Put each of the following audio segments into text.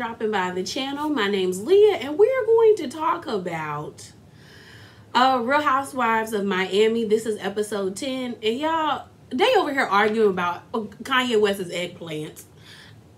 dropping by the channel. My name's Leah, and we're going to talk about uh, Real Housewives of Miami. This is episode 10. And y'all, they over here arguing about uh, Kanye West's eggplants.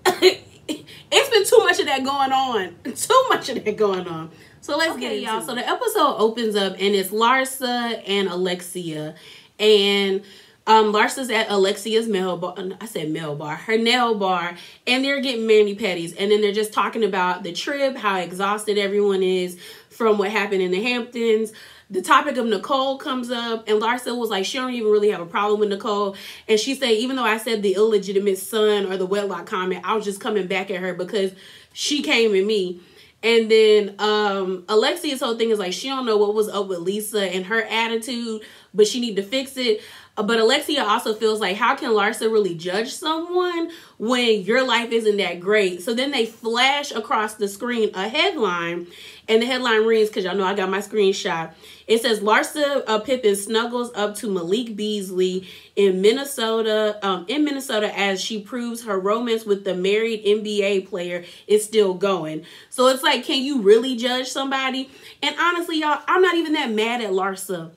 it's been too much of that going on. Too much of that going on. So let's okay, get it, y'all. So the episode opens up, and it's Larsa and Alexia. And um, Larsa's at Alexia's nail bar. I said nail bar, her nail bar, and they're getting mani pedis. And then they're just talking about the trip, how exhausted everyone is from what happened in the Hamptons. The topic of Nicole comes up, and Larsa was like, she don't even really have a problem with Nicole. And she said, even though I said the illegitimate son or the wedlock comment, I was just coming back at her because she came at me. And then um Alexia's whole thing is like she don't know what was up with Lisa and her attitude, but she need to fix it. But Alexia also feels like, how can Larsa really judge someone when your life isn't that great? So then they flash across the screen a headline, and the headline reads, because y'all know I got my screenshot. It says Larsa uh, Pippen snuggles up to Malik Beasley in Minnesota, um, in Minnesota as she proves her romance with the married NBA player is still going. So it's like, can you really judge somebody? And honestly, y'all, I'm not even that mad at Larsa.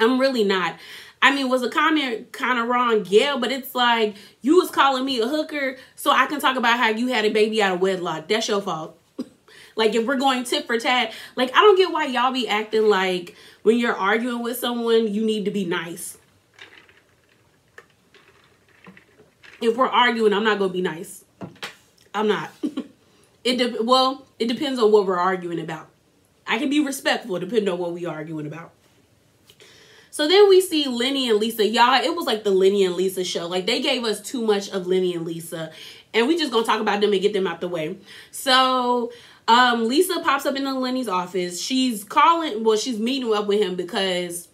I'm really not. I mean, was a comment kind of wrong? Yeah, but it's like you was calling me a hooker so I can talk about how you had a baby out of wedlock. That's your fault. like if we're going tit for tat, like I don't get why y'all be acting like when you're arguing with someone, you need to be nice. If we're arguing, I'm not going to be nice. I'm not. it de- well, it depends on what we're arguing about. I can be respectful depending on what we arguing about. So then we see Lenny and Lisa. Y'all, it was like the Lenny and Lisa show. Like they gave us too much of Lenny and Lisa. And we just gonna talk about them and get them out the way. So um, Lisa pops up into Lenny's office. She's calling, well, she's meeting up with him because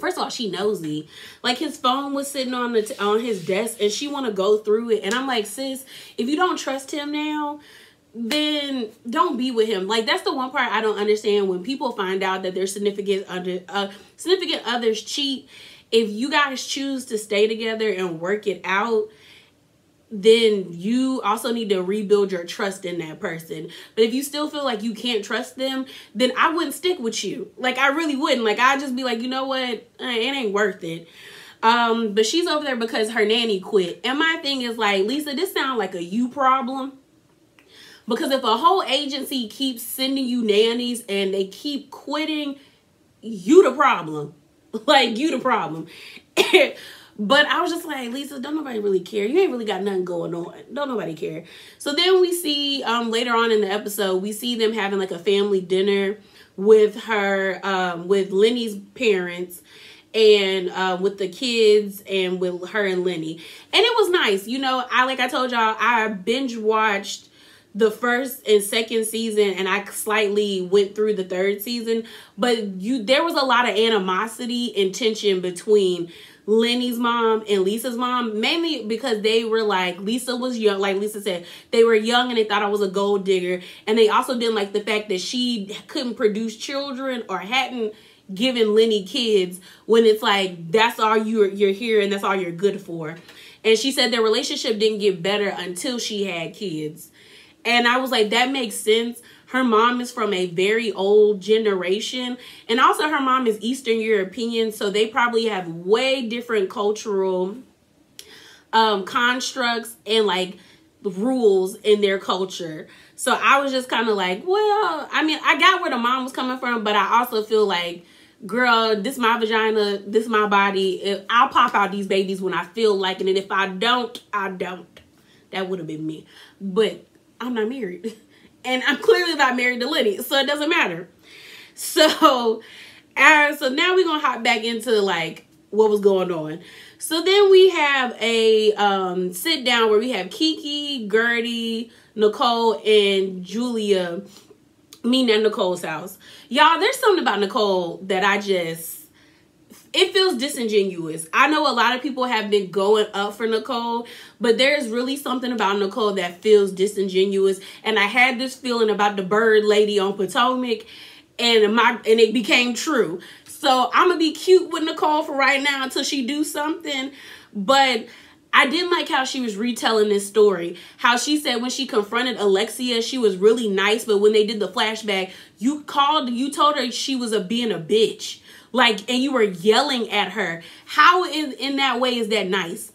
first of all she knows nosy like his phone was sitting on the on his desk and she want to go through it and i'm like sis if you don't trust him now then don't be with him. Like that's the one part I don't understand when people find out that their significant under uh significant others cheat. If you guys choose to stay together and work it out, then you also need to rebuild your trust in that person. But if you still feel like you can't trust them, then I wouldn't stick with you. Like I really wouldn't. Like I'd just be like, you know what? Eh, it ain't worth it. Um, but she's over there because her nanny quit. And my thing is like, Lisa, this sounds like a you problem because if a whole agency keeps sending you nannies and they keep quitting, you the problem. Like you the problem. but I was just like, Lisa, don't nobody really care. You ain't really got nothing going on. Don't nobody care. So then we see um later on in the episode, we see them having like a family dinner with her um with Lenny's parents and uh, with the kids and with her and Lenny. And it was nice. You know, I like I told y'all, I binge watched the first and second season and I slightly went through the third season, but you there was a lot of animosity and tension between Lenny's mom and Lisa's mom, mainly because they were like, Lisa was young, like Lisa said, they were young and they thought I was a gold digger. And they also didn't like the fact that she couldn't produce children or hadn't given Lenny kids when it's like, that's all you're, you're here and that's all you're good for. And she said their relationship didn't get better until she had kids. And I was like, that makes sense. Her mom is from a very old generation. And also, her mom is Eastern European. So they probably have way different cultural um, constructs and like rules in their culture. So I was just kind of like, well, I mean, I got where the mom was coming from, but I also feel like, girl, this my vagina, this my body. I'll pop out these babies when I feel like it. And if I don't, I don't. That would have been me. But I'm not married. And I'm clearly not married to Lenny, so it doesn't matter. So, uh, so now we're gonna hop back into like what was going on. So then we have a um, sit down where we have Kiki, Guerdy, Nicole, and Julia meeting at Nicole's house. Y'all, there's something about Nicole that I just it feels disingenuous. I know a lot of people have been going up for Nicole, but there's really something about Nicole that feels disingenuous. And I had this feeling about the bird lady on Potomac, and my and it became true. So I'm gonna be cute with Nicole for right now until she do something. But I didn't like how she was retelling this story. How she said when she confronted Alexia, she was really nice, but when they did the flashback, you called, you told her she was a being a bitch. Like, and you were yelling at her. How in, in that way is that nice?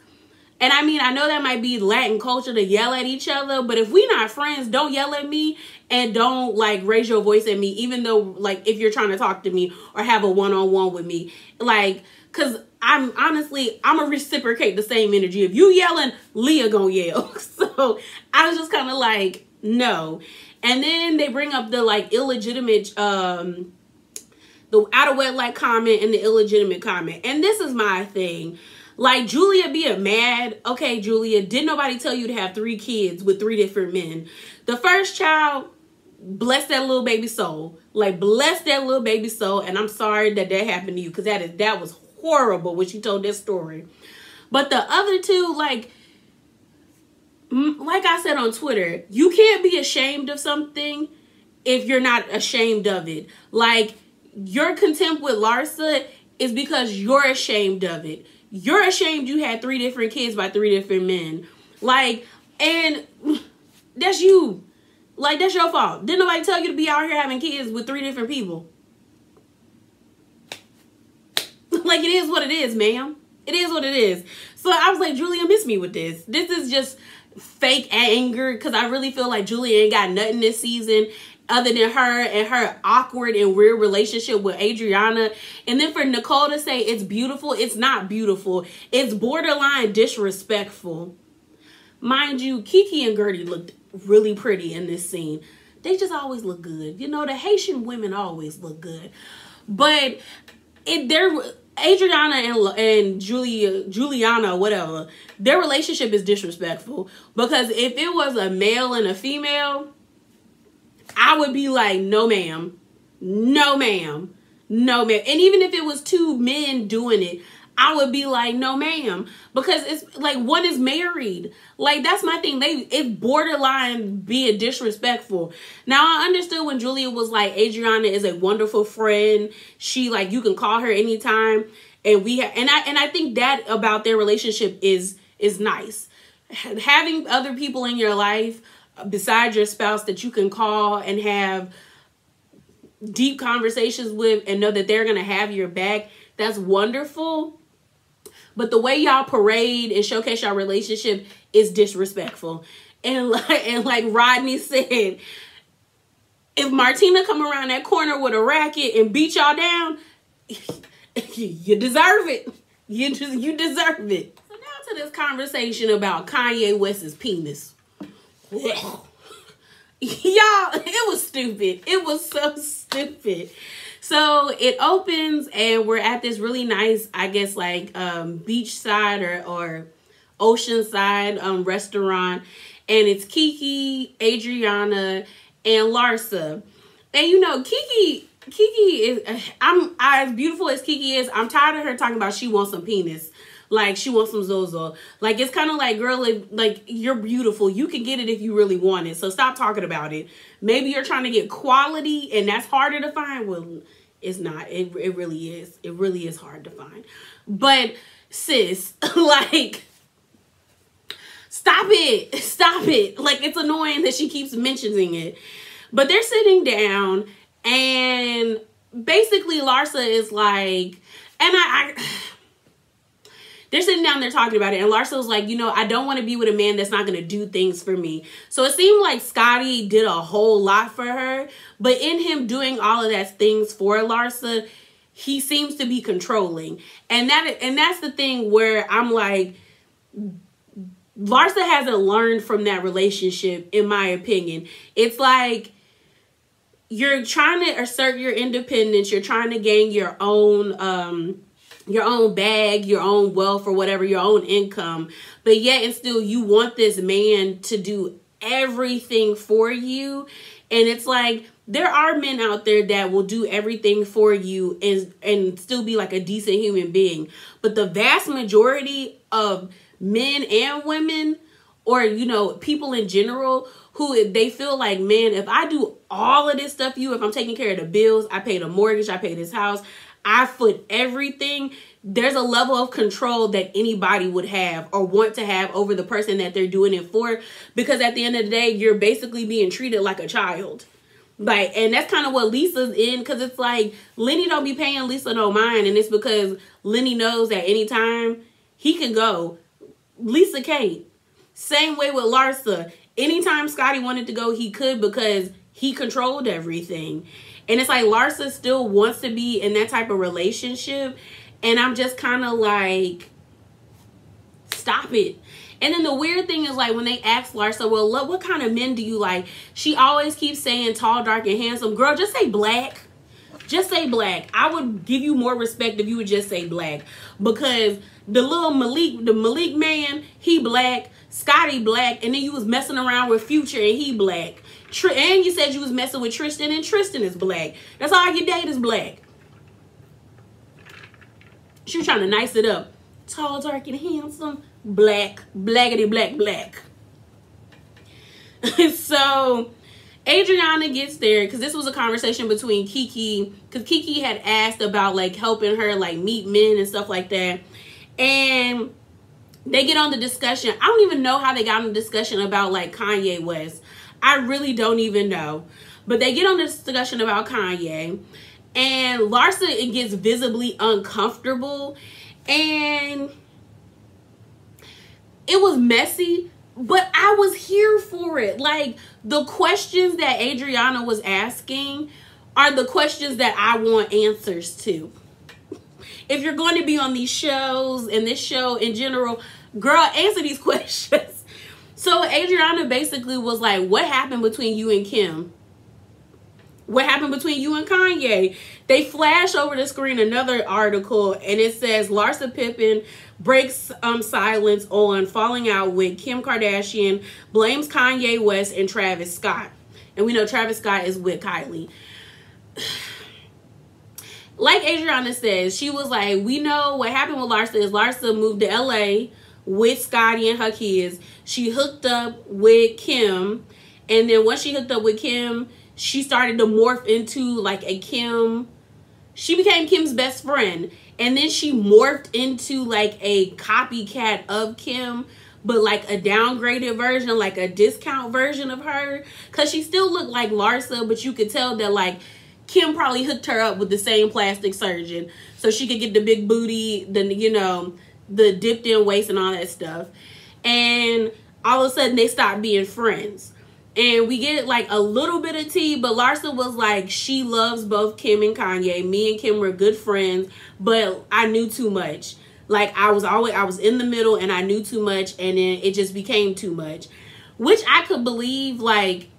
And I mean, I know that might be Latin culture to yell at each other, but if we not friends, don't yell at me and don't like raise your voice at me, even though like if you're trying to talk to me or have a one on one with me. Like, cause I'm honestly, I'm gonna reciprocate the same energy. If you yelling, Leah gonna yell. so I was just kind of like, no. And then they bring up the like illegitimate um the out of wedlock comment and the illegitimate comment. And this is my thing. Like Julia being mad. Okay, Julia, did nobody tell you to have three kids with three different men? The first child, bless that little baby soul. Like bless that little baby soul. And I'm sorry that that happened to you because that is that was horrible when she told that story. But the other two, like, like I said on Twitter, you can't be ashamed of something if you're not ashamed of it. Like your contempt with Larsa is because you're ashamed of it you're ashamed you had three different kids by three different men. Like, and that's you. Like, that's your fault. Didn't nobody tell you to be out here having kids with three different people? like, it is what it is, ma'am. It is what it is. So I was like, Julia, miss me with this. This is just fake anger because I really feel like Julia ain't got nothing this season other than her and her awkward and weird relationship with Adriana. And then for Nicole to say it's beautiful, it's not beautiful. It's borderline disrespectful. Mind you, Kiki and Guerdy looked really pretty in this scene. They just always look good. You know, the Haitian women always look good. But it they're Adriana and and Julia Juliana whatever their relationship is disrespectful because if it was a male and a female I would be like, no, ma'am. No, ma'am. No, ma'am. And even if it was two men doing it, I would be like, no, ma'am. Because it's like one is married. Like that's my thing. They it's borderline being disrespectful. Now I understood when Julia was like, Adriana is a wonderful friend. She like you can call her anytime. And we have and I and I think that about their relationship is is nice. Having other people in your life besides your spouse that you can call and have deep conversations with and know that they're going to have your back, that's wonderful. But the way y'all parade and showcase your relationship is disrespectful. And like and like Rodney said, if Martina come around that corner with a racket and beat y'all down, you deserve it. You just you deserve it. So now to this conversation about Kanye West's penis. Y'all, it was stupid. It was so stupid. So it opens and we're at this really nice, I guess like um beachside or or oceanside um restaurant and it's Kiki, Adriana, and Larsa. And you know, Kiki Kiki is I'm as beautiful as Kiki is, I'm tired of her talking about she wants some penis. Like she wants some Zozo. Like it's kind of like, girl, if, like you're beautiful. You can get it if you really want it. So stop talking about it. Maybe you're trying to get quality and that's harder to find. Well, it's not. It, it really is. It really is hard to find. But sis, like stop it. Stop it. Like it's annoying that she keeps mentioning it. But they're sitting down and basically Larsa is like, and I, I they're sitting down there talking about it. And Larsa was like, you know, I don't want to be with a man that's not going to do things for me. So it seemed like Scotty did a whole lot for her. But in him doing all of that things for Larsa, he seems to be controlling. And that and that's the thing where I'm like, Larsa hasn't learned from that relationship, in my opinion. It's like you're trying to assert your independence, you're trying to gain your own um your own bag, your own wealth, or whatever, your own income. But yet, and still, you want this man to do everything for you. And it's like, there are men out there that will do everything for you and and still be like a decent human being but the vast majority of men and women or you know people in general who they feel like man if i do all of this stuff you if i'm taking care of the bills i pay the mortgage i pay this house I foot everything, there's a level of control that anybody would have or want to have over the person that they're doing it for. Because at the end of the day, you're basically being treated like a child. Like, and that's kind of what Lisa's in because it's like Lenny don't be paying Lisa no mind, and it's because Lenny knows that anytime he can go, Lisa can't. Same way with Larsa. Anytime Scotty wanted to go, he could because he controlled everything. And it's like Larsa still wants to be in that type of relationship. And I'm just kind of like, stop it. And then the weird thing is like when they ask Larsa, well, what, what kind of men do you like? She always keeps saying tall, dark, and handsome. Girl, just say black. Just say black. I would give you more respect if you would just say black. Because the little Malik, the Malik man, he black. Scotty black. And then you was messing around with Future and he black. Tr and you said you was messing with Tristan and Tristan is black. That's all your date is black. She was trying to nice it up. Tall, dark, and handsome. Black. Blackity black black. so Adriana gets there because this was a conversation between Kiki because Kiki had asked about like helping her like meet men and stuff like that. And they get on the discussion. I don't even know how they got on the discussion about like Kanye West. I really don't even know. But they get on the discussion about Kanye. And Larsa it gets visibly uncomfortable. And it was messy, but I was here for it. Like the questions that Adriana was asking are the questions that I want answers to. If you're going to be on these shows and this show in general, girl, answer these questions. So Adriana basically was like, what happened between you and Kim? What happened between you and Kanye? They flash over the screen another article and it says Larsa Pippen breaks um, silence on falling out with Kim Kardashian, blames Kanye West and Travis Scott. And we know Travis Scott is with Kylie. like Adriana says, she was like, we know what happened with Larsa is Larsa moved to LA with Scotty and her kids. She hooked up with Kim. And then once she hooked up with Kim, she started to morph into like a Kim. She became Kim's best friend. And then she morphed into like a copycat of Kim, but like a downgraded version, like a discount version of her. Cause she still looked like Larsa, but you could tell that like Kim probably hooked her up with the same plastic surgeon so she could get the big booty, the you know, the dipped in waist and all that stuff. And all of a sudden they stopped being friends. And we get like a little bit of tea, but Larsa was like, she loves both Kim and Kanye. Me and Kim were good friends, but I knew too much. Like I was always, I was in the middle and I knew too much and then it just became too much. Which I could believe like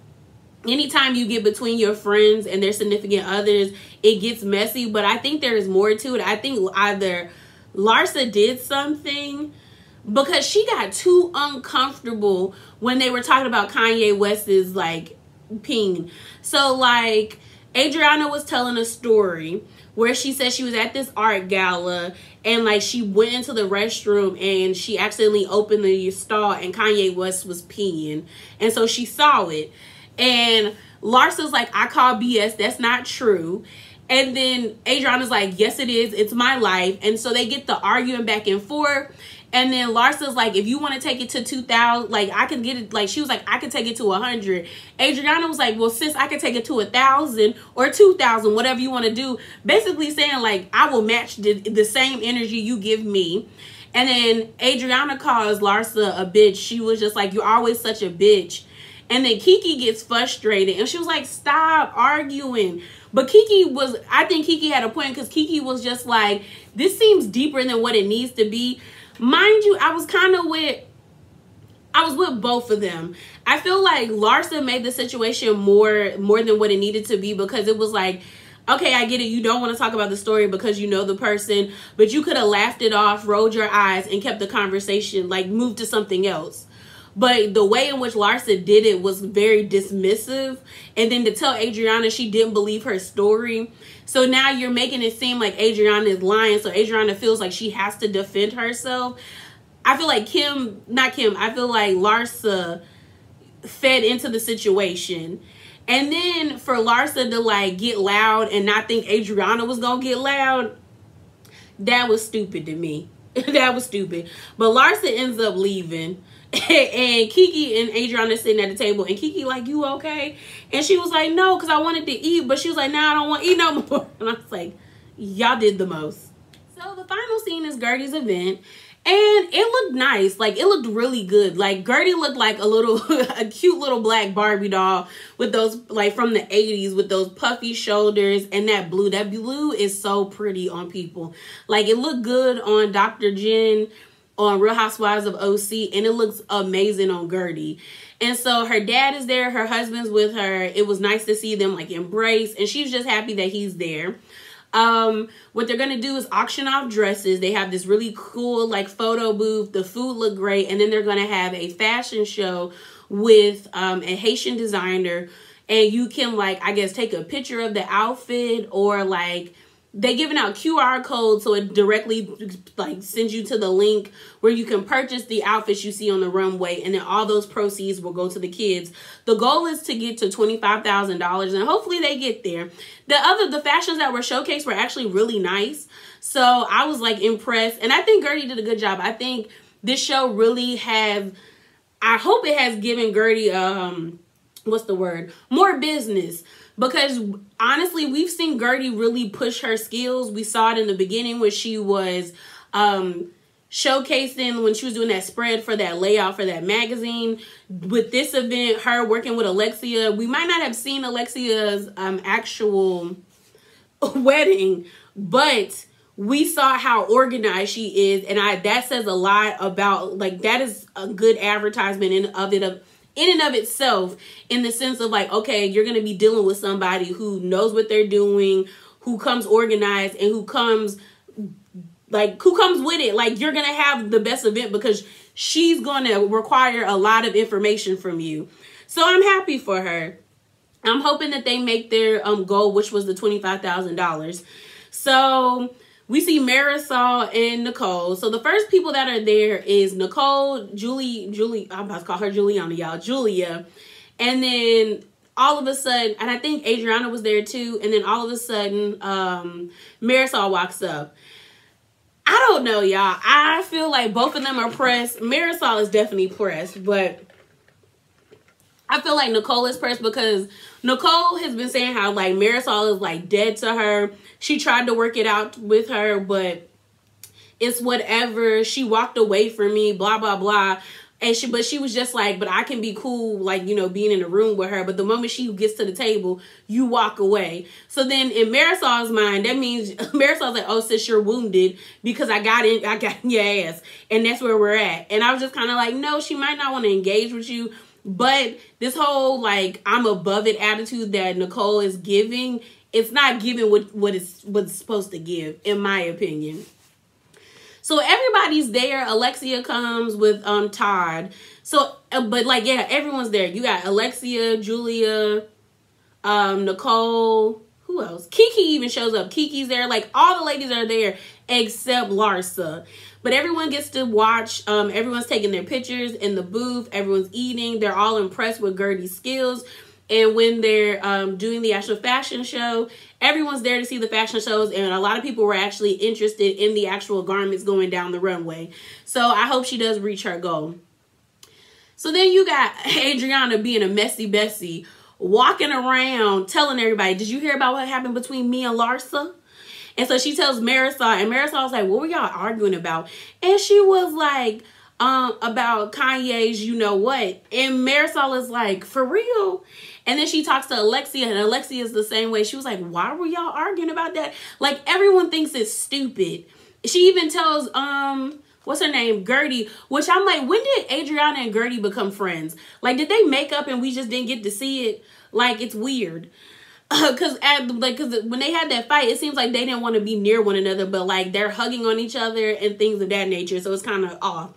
anytime you get between your friends and their significant others, it gets messy. But I think there is more to it. I think either Larsa did something because she got too uncomfortable when they were talking about Kanye West's like ping. So like Adriana was telling a story where she said she was at this art gala and like she went into the restroom and she accidentally opened the stall and Kanye West was peeing. And so she saw it. And Larsa's like, I call BS. That's not true. And then Adriana's like, yes, it is. It's my life. And so they get the arguing back and forth. And then Larsa's like, if you want to take it to 2,000, like I can get it. Like she was like, I can take it to 100. Adriana was like, well, sis, I can take it to a 1,000 or 2,000, whatever you want to do. Basically saying like, I will match the, the same energy you give me. And then Adriana calls Larsa a bitch. She was just like, you're always such a bitch. And then Kiki gets frustrated and she was like, stop arguing. But Kiki was, I think Kiki had a point because Kiki was just like, this seems deeper than what it needs to be. Mind you, I was kind of with, I was with both of them. I feel like Larsa made the situation more, more than what it needed to be because it was like, okay, I get it. You don't want to talk about the story because you know the person, but you could have laughed it off, rolled your eyes, and kept the conversation, like moved to something else. But the way in which Larsa did it was very dismissive. And then to tell Adriana she didn't believe her story. So now you're making it seem like Adriana is lying. So Adriana feels like she has to defend herself. I feel like Kim, not Kim, I feel like Larsa fed into the situation. And then for Larsa to like get loud and not think Adriana was gonna get loud, that was stupid to me. that was stupid. But Larsa ends up leaving. and Kiki and Adriana sitting at the table, and Kiki like, "You okay?" And she was like, "No, because I wanted to eat," but she was like, "Now nah, I don't want to eat no more." And I was like, "Y'all did the most." So the final scene is Guerdy's event, and it looked nice. Like it looked really good. Like Guerdy looked like a little, a cute little black Barbie doll with those like from the '80s with those puffy shoulders and that blue. That blue is so pretty on people. Like it looked good on Dr. Jen on Real Housewives of OC, and it looks amazing on Guerdy. And so her dad is there, her husband's with her. It was nice to see them like embrace, and she's just happy that he's there. Um, what they're gonna do is auction off dresses. They have this really cool like photo booth. The food look great, and then they're gonna have a fashion show with um, a Haitian designer, and you can like I guess take a picture of the outfit or like they giving out QR codes so it directly like sends you to the link where you can purchase the outfits you see on the runway and then all those proceeds will go to the kids. The goal is to get to $25,000 and hopefully they get there. The other the fashions that were showcased were actually really nice. So I was like impressed and I think Guerdy did a good job. I think this show really have I hope it has given Guerdy um what's the word? More business because honestly, we've seen Guerdy really push her skills. We saw it in the beginning when she was um, showcasing when she was doing that spread for that layout for that magazine. With this event, her working with Alexia, we might not have seen Alexia's um, actual wedding, but we saw how organized she is, and I that says a lot about like that is a good advertisement in of it of in and of itself in the sense of like okay you're going to be dealing with somebody who knows what they're doing who comes organized and who comes like who comes with it. Like you're going to have the best event because she's going to require a lot of information from you. So i'm happy for her. I'm hoping that they make their um goal which was the $25000 so we see Marysol and Nicole. So the first people that are there is Nicole, Julie, Julie, I'm about to call her Juliana, y'all, Julia. And then all of a sudden, and I think Adriana was there too, and then all of a sudden, um, Marysol walks up. I don't know, y'all. I feel like both of them are pressed. Marysol is definitely pressed, but I feel like Nicole is pressed because Nicole has been saying how like Marysol is like dead to her. She tried to work it out with her, but it's whatever. She walked away from me, blah blah blah. And she but she was just like, but I can be cool, like, you know, being in a room with her. But the moment she gets to the table, you walk away. So then in Marysol's mind, that means Marysol's like, oh, sis, you're wounded because I got in, I got in your ass. And that's where we're at. And I was just kind of like, no, she might not want to engage with you but this whole like I'm above it attitude that Nicole is giving, it's not giving what what it's supposed to give, in my opinion. So everybody's there. Alexia comes with um Todd. So uh, but like yeah, everyone's there. You got Alexia, Julia, um, Nicole, who else? Kiki even shows up. Kiki's there. Like all the ladies are there except Larsa. But everyone gets to watch. Um, everyone's taking their pictures in the booth. Everyone's eating. They're all impressed with Guerdy's skills. And when they're um, doing the actual fashion show, everyone's there to see the fashion shows. And a lot of people were actually interested in the actual garments going down the runway. So I hope she does reach her goal. So then you got Adriana being a messy Bessie, walking around telling everybody, did you hear about what happened between me and Larsa? And so she tells Marysol, and Marysol was like, what were y'all arguing about? And she was like, um, about Kanye's you know what. And Marysol is like, for real? And then she talks to Alexia, and Alexia is the same way. She was like, why were y'all arguing about that? Like everyone thinks it's stupid. She even tells um what's her name Guerdy which I'm like, when did Adriana and Guerdy become friends? Like, did they make up and we just didn't get to see it? Like, it's weird because like because when they had that fight, it seems like they didn't want to be near one another, but like they're hugging on each other and things of that nature. So it's kind of off.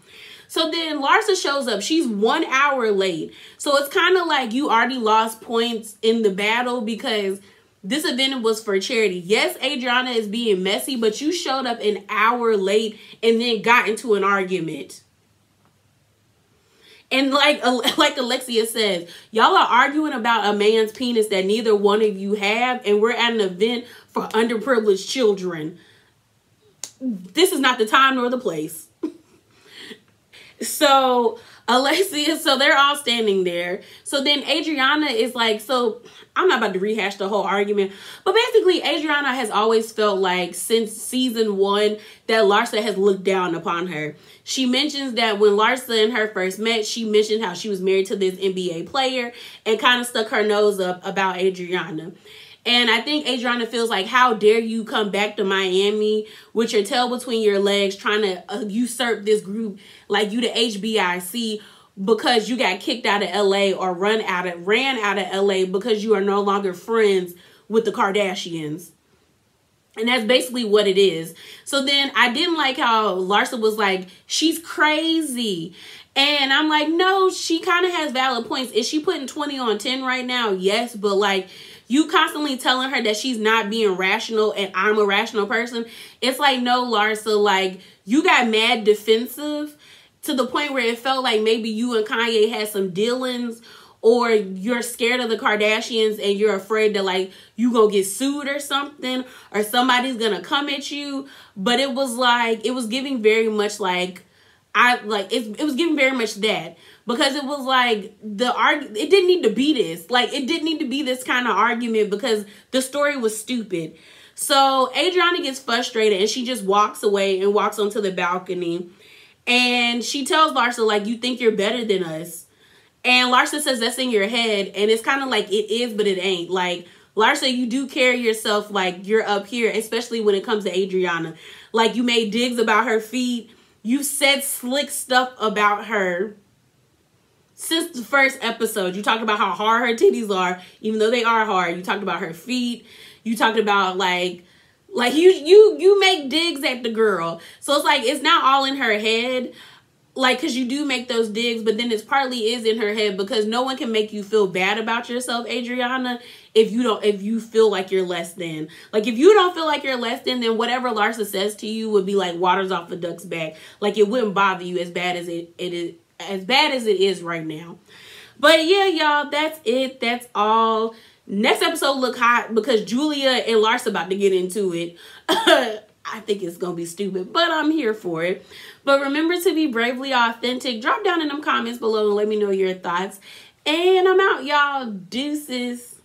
So then Larsa shows up. She's one hour late. So it's kind of like you already lost points in the battle because this event was for charity. Yes, Adriana is being messy, but you showed up an hour late and then got into an argument. And like like Alexia says, y'all are arguing about a man's penis that neither one of you have, and we're at an event for underprivileged children. This is not the time nor the place. So Alexia, so they're all standing there. So then Adriana is like, so I'm not about to rehash the whole argument, but basically Adriana has always felt like since season one that Larsa has looked down upon her. She mentions that when Larsa and her first met, she mentioned how she was married to this NBA player and kind of stuck her nose up about Adriana. And I think Adriana feels like, how dare you come back to Miami with your tail between your legs trying to uh, usurp this group like you the HBIC because you got kicked out of LA or run out of ran out of LA because you are no longer friends with the Kardashians. And that's basically what it is. So then I didn't like how Larsa was like, she's crazy. And I'm like, no, she kind of has valid points. Is she putting 20 on 10 right now? Yes, but like you constantly telling her that she's not being rational and I'm a rational person, it's like, no, Larsa, like, you got mad defensive to the point where it felt like maybe you and Kanye had some dealings or you're scared of the Kardashians and you're afraid that like you gonna get sued or something or somebody's gonna come at you. But it was like it was giving very much like I like it, it was giving very much that because it was like the arg it didn't need to be this. Like it didn't need to be this kind of argument because the story was stupid. So adriana gets frustrated and she just walks away and walks onto the balcony. And she tells larsa like you think you're better than us. And larsa says that's in your head. And it's kind of like it is but it ain't. Like larsa you do carry yourself like you're up here especially when it comes to adriana. Like you made digs about her feet. You said slick stuff about her since the first episode, you talked about how hard her titties are, even though they are hard. You talked about her feet. You talked about like like you you you make digs at the girl. So it's like it's not all in her head. Like cuz you do make those digs, but then it's partly is in her head because no one can make you feel bad about yourself, Adriana, if you don't if you feel like you're less than. Like if you don't feel like you're less than, then whatever Larsa says to you would be like waters off a duck's back. Like it wouldn't bother you as bad as it it is as bad as it is right now. But yeah, y'all, that's it. That's all. Next episode look hot because Julia and Lars about to get into it. I think it's gonna be stupid, but I'm here for it. But remember to be bravely authentic. Drop down in them comments below and let me know your thoughts. And I'm out, y'all. Deuces.